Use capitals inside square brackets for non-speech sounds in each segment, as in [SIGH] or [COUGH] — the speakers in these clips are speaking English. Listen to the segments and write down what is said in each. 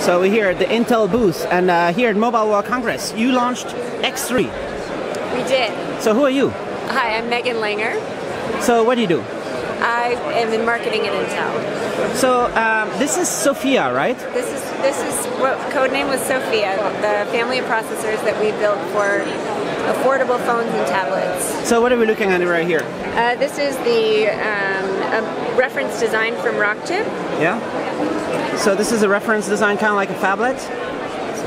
So we're here at the Intel booth, and uh, here at Mobile World Congress, you launched X3. We did. So who are you? Hi, I'm Megan Langer. So what do you do? I am in marketing at Intel. So um, this is Sofia, right? This is this is what codename was Sofia, the family of processors that we built for affordable phones and tablets. So what are we looking at right here? Uh, this is the um, a reference design from Rockchip. Yeah. So this is a reference design, kind of like a phablet.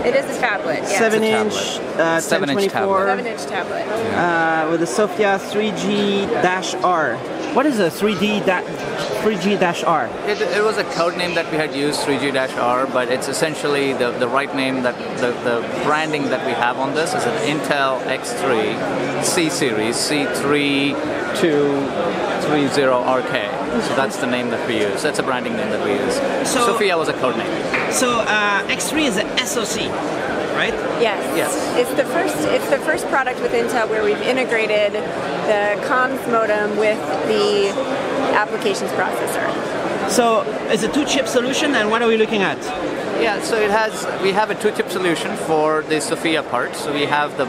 It is a tablet. Yeah. Seven It's inch, a uh, Seven inch 1024, Seven inch tablet. uh, with the Sofia 3G-R. What is a 3D da- 3G-R? It, it was a code name that we had used, 3G-R, but it's essentially the, the right name that the, the branding that we have on this is an Intel X3 C series C3230RK. So that's the name that we use. That's a branding name that we use. So- Sofia was a code name. So uh, X3 is an SoC, right? Yes. Yes. It's the first. It's the first product with Intel where we've integrated the comms modem with the applications processor. So it's a two-chip solution, and what are we looking at? Yeah, so it has, we have a two-chip solution for the Sofia part. So we have the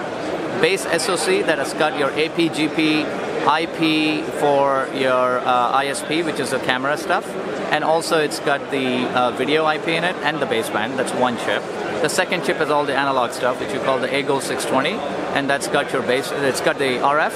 base SoC that has got your APGP, IP for your uh, ISP, which is the camera stuff, and also it's got the uh, video IP in it and the baseband. That's one chip. The second chip is all the analog stuff, which you call the AGOL 620, and that's got your base. It's got the RF,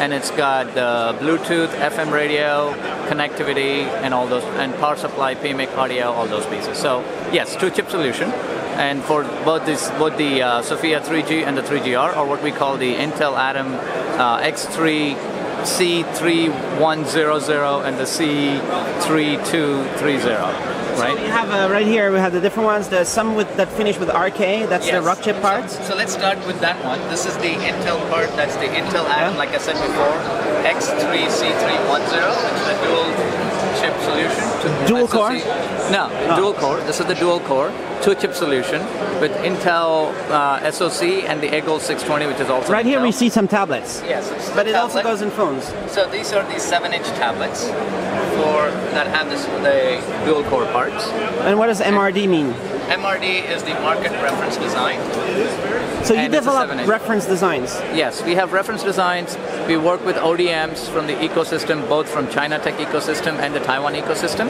and it's got the Bluetooth, FM radio, connectivity, and all those, and power supply, PMIC, audio, all those pieces. So yes, two-chip solution, and for both this, both the uh, Sofia 3G and the 3GR, or what we call the Intel Atom uh, X3 C3100 and the C3230. So we Right. have uh, right here. We have the different ones. There's some with that finish with RK. That's the Yes. Rockchip part. So, so let's start with that one. This is the Intel part. That's the Intel Atom, Yeah. like I said before, X3C310, which is a dual chip solution. Dual SoC. core? No, Oh. dual core. This is the dual core, two chip solution with Intel uh, SoC and the AGOL 620, which is also Right here we see some tablets. Yes, it's But the it also goes in phones. So these are the seven-inch tablets for that have this the dual core parts. And what does MRD mean? MRD is the market reference design. So you And develop reference designs. Yes, we have reference designs. We work with ODMs from the ecosystem, both from China Tech ecosystem and the Taiwan ecosystem,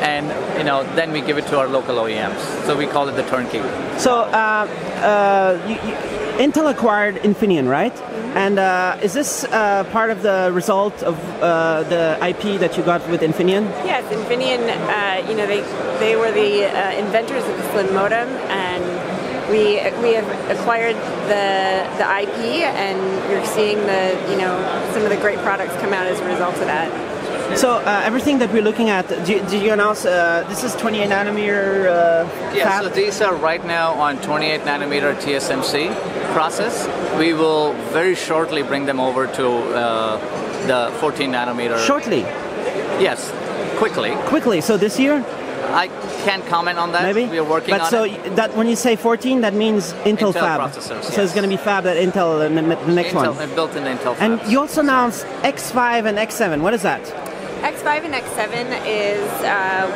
and you know then we give it to our local OEMs. So we call it the turnkey. So uh, uh, you, you, Intel acquired Infineon, right? And uh, is this uh, part of the result of uh, the IP that you got with Infineon? Yes, Infineon. Uh, you know, they they were the uh, inventors of the Slim modem, and we we have acquired the the IP, and you're seeing the you know some of the great products come out as a result of that. So uh, everything that we're looking at, do you, did you announce uh, this is 28 nanometer uh, Yeah, fab? so these are right now on 28 nanometer TSMC process. We will very shortly bring them over to uh, the 14 nanometer. Shortly, Yes, quickly. quickly. So this year, I can't comment on that. maybe. We are working but on so it. that when you say 14, that means Intel, Intel fab. So yes. it's going to be fab at Intel the, the next Intel, one. built in Intel And you also announced X5 and X7. What is that? X5 and X7 is uh,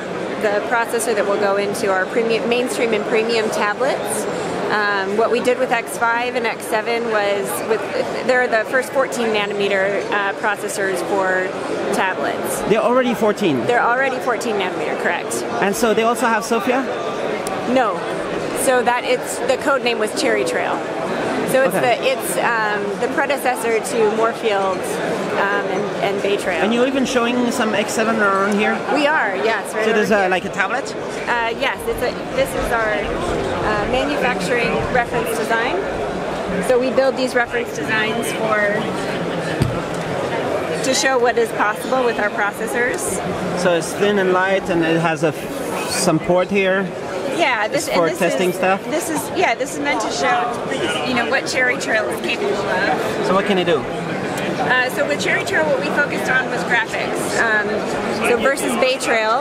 the processor that will go into our premium, mainstream and premium tablets. Um, what we did with X5 and X7 was with they're the first 14 nanometer uh, processors for tablets. They're already 14. They're already 14 nanometer, correct? And so they also have Sofia? No. So that it's the code name was Cherry Trail. So it's Okay. the it's um, the predecessor to Moorefield um, and, and Bay Trail. And you're even showing some X7 around here? we are, yes. Right So there's a, like a tablet? Uh, yes, it's a, this is our uh, manufacturing reference design. So we build these reference designs for to show what is possible with our processors. So it's thin and light and it has a f- some port here. Yeah, this for this testing is, stuff? This is yeah, this is meant to show you know what Cherry Trail is capable of. So what can it do? Uh, so with Cherry Trail, what we focused on was graphics. Um, so versus Bay Trail,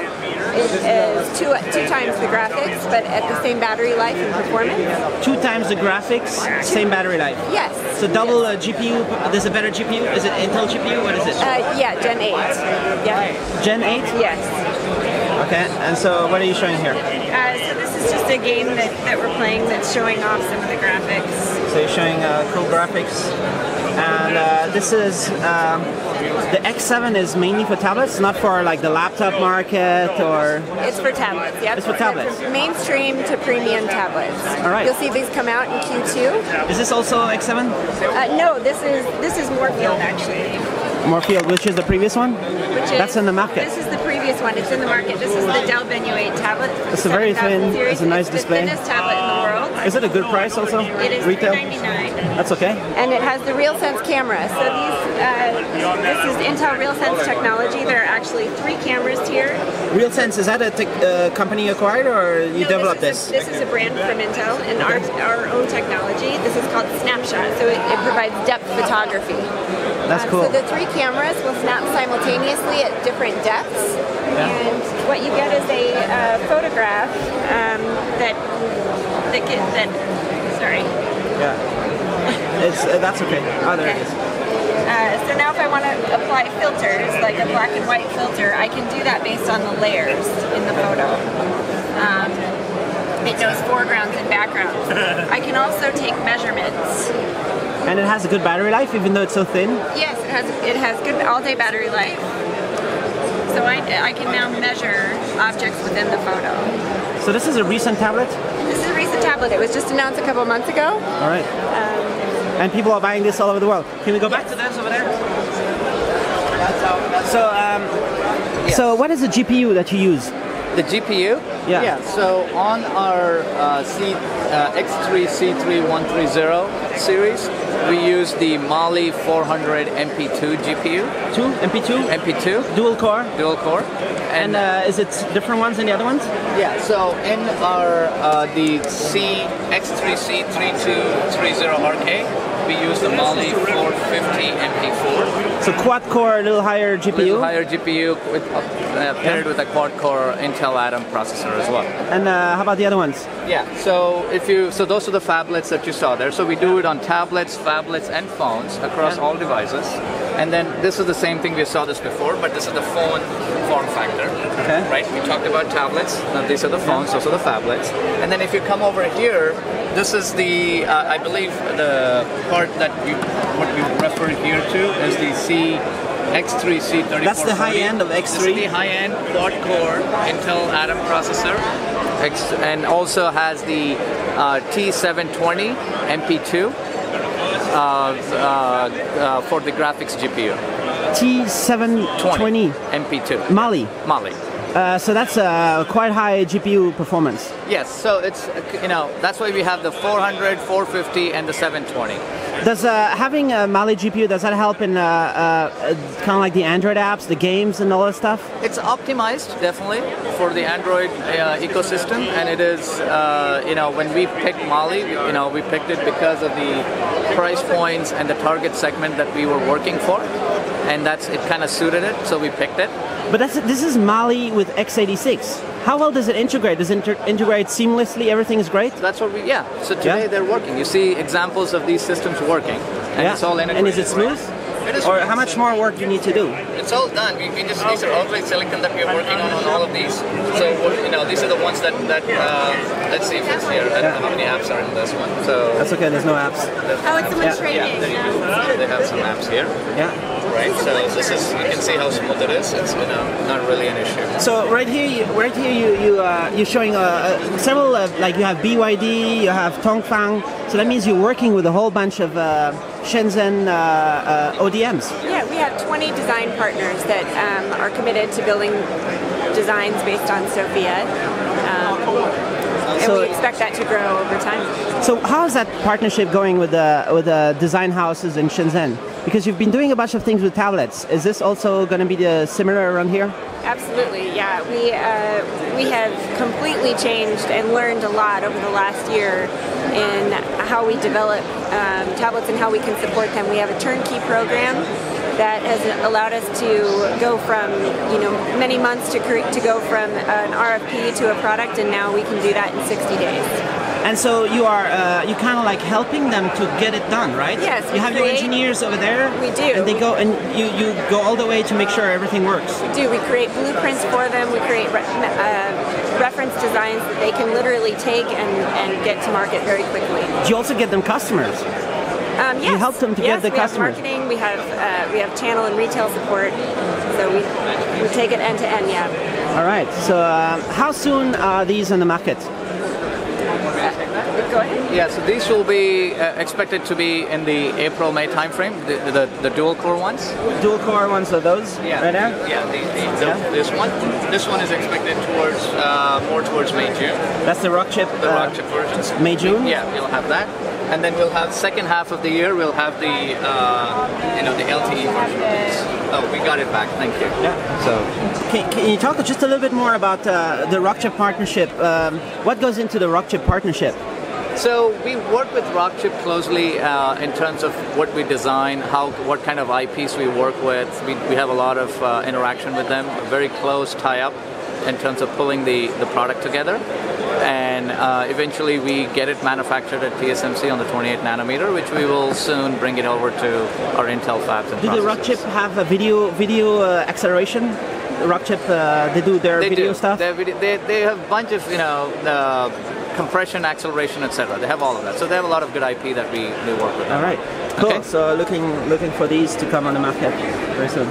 it is two two times the graphics, but at the same battery life and performance. Two times the graphics, same battery life. Yes. So double uh, GPU, there's a better GPU? Is it Intel GPU? What is it? Uh, yeah, Gen 8. Yeah. Gen 8? Yes. Okay, and so what are you showing here? Uh, so this is just a game that, that we're playing that's showing off some of the graphics. So you're showing uh, cool graphics, and uh, this is um, the X7 is mainly for tablets, not for like the laptop market or. It's for tablets, yeah. It's for tablets. From mainstream to premium tablets. All right. You'll see these come out in Q2. Is this also X7? Uh, no, this is this is Moorefield actually. Moorefield, which is the previous one? Which is, That's in the market. This is the previous one. It's in the market. This is the Dell Venue 8 tablet. It's a very thin- series. it's a nice the display. thinnest tablet in the world. Is it a good price also? It is Retail? 399. That's okay. And it has the RealSense camera. So these, uh, this is Intel RealSense technology. There are actually three cameras here. RealSense, is that a tech, uh, company acquired or you No, developed this? this? Is a, this is a brand from Intel and our, our own technology. This is called Snapshot. So it, it provides depth photography. That's Um, cool. So the three cameras will snap simultaneously at different depths, and what you get is a uh, photograph um, that that get, that. Sorry. Yeah. It's, uh, that's okay. Oh, there it is. Uh, so now if I want to apply filters, like a black and white filter, I can do that based on the layers in the photo. Um, it knows foregrounds and backgrounds. [LAUGHS] I can also take measurements. And it has a good battery life even though it's so thin? Yes, it has it has good all-day battery life. So I, I can now measure objects within the photo. So this is a recent tablet? This is a recent tablet. It was just announced a couple months ago. All right. and people are buying this all over the world. Can we go back to this over there? So, um, so what is the GPU that you use? The GPU? Yeah. Yeah. So on our uh, C, uh, X3 C3130 series, we use the Mali 400 MP2 GPU. Two MP2, MP2 dual core, dual core. and uh, is it different ones than the other ones? Yeah, so in our uh, the C X3 C3230RK, we use the Mali 450 MP4. So quad core, a little higher Little GPU, higher GPU with, uh, paired with a quad-core Intel Atom processor as well. and uh, how about the other ones? Yeah. So if you so those are the phablets that you saw there. So we do it on tablets, phablets, and phones across all devices. And then this is the same thing we saw this before, but this is the phone form factor. Okay. Right. We talked about tablets. Now these are the phones. Those are the phablets. And then if you come over here, this is the uh, I believe the part that you what we refer here to is the C. X3 C3440. That's the high end of This is X3? the high-end quad-core Intel Atom processor, X- and also has the uh, T720 MP2 uh, uh, uh, Uh, uh, for the graphics GPU. T720 MP2. Mali. Mali. Uh, so that's uh, quite high GPU performance. Yes, so it's you know that's why we have the 400, 450, and the 720. Does uh, having a Mali GPU does that help in uh, uh, kind of like the Android apps, the games, and all that stuff? It's optimized definitely for the Android uh, ecosystem, and it is uh, you know when we picked Mali, you know we picked it because of the price points and the target segment that we were working for, and that's it kind of suited it, so we picked it. But that's this is Mali with x86. How well does it integrate? Does it inter- integrate seamlessly? Everything is great. That's what we yeah. So today Yeah. they're working. You see examples of these systems working, and yeah. it's all integrated. and is it smooth? Or how much more work do you need to do? It's all done. We, we just these are outright silicon that we're working on on all of these. So you know these are the ones that that uh, let's see if it's here. I how many apps are in this one. So That's okay. There's no apps. Oh, it's someone Yeah. training. there you go. They have some apps here, Yeah. Right? So this is you can see how smooth it is. It's you know not really an issue. So right here, you, right here, you you uh, you're showing uh, uh, several uh, like you have BYD, you have Tongfang. So that means you're working with a whole bunch of uh, Shenzhen uh, uh, ODMs. Yeah, we have 20 design partners that um, are committed to building designs based on Sofia. Um, and So- we expect that to grow over time. So how is that partnership going with the with the design houses in Shenzhen? Because you've been doing a bunch of things with tablets. Is this also going to be the similar around here? Absolutely, yeah. We uh, we have completely changed and learned a lot over the last year in how we develop um, tablets and how we can support them. We have a turnkey program that has allowed us to go from you know many months to to go from an RFP to a product, and now we can do that in 60 days. And so you are uh, you kind of like helping them to get it done, right? Yes, You have your engineers over there. We do. And they go and you you go all the way to make sure everything works. We do. We create blueprints for them. We create re- uh, reference designs that they can literally take and, and get to market very quickly. Do you also get them customers? Um, yes. You help them to get yes, the we customers. have marketing. We have uh, we have channel and retail support. So we we take it end to end. Yeah. All right. So uh, how soon are these on the market? Go ahead. Yeah, so these will be uh, expected to be in the April-May timeframe, the, the, the dual core ones. Dual core ones are those right there. Yeah, the, the, the- Yeah. this one. This one is expected towards uh, more towards May June. That's the Rockchip. The uh, Rockchip versions. May June. Yeah, we'll have that, and then we'll have second half of the year. We'll have the uh, you know the LTE version. Oh, we got it back. Thank you. Yeah. So Can, can you talk just a little bit more about uh, the Rockchip partnership? Um, what goes into the Rockchip partnership? So we work with Rockchip closely uh, in terms of what we design, how, what kind of IPs we work with. We, we have a lot of uh, interaction with them, a very close tie-up in terms of pulling the, the product together. And uh, eventually we get it manufactured at TSMC on the 28 nanometer, which we will soon bring it over to our Intel fabs and Do the. Rockchip have a video video uh, acceleration? Rockchip, uh, they do their They video do. stuff. They, have video- they, they have a bunch of you know uh, compression, acceleration, etc. They have all of that. So they have a lot of good IP that we, we work with. All right. Cool. Okay. So looking looking for these to come on the market very soon.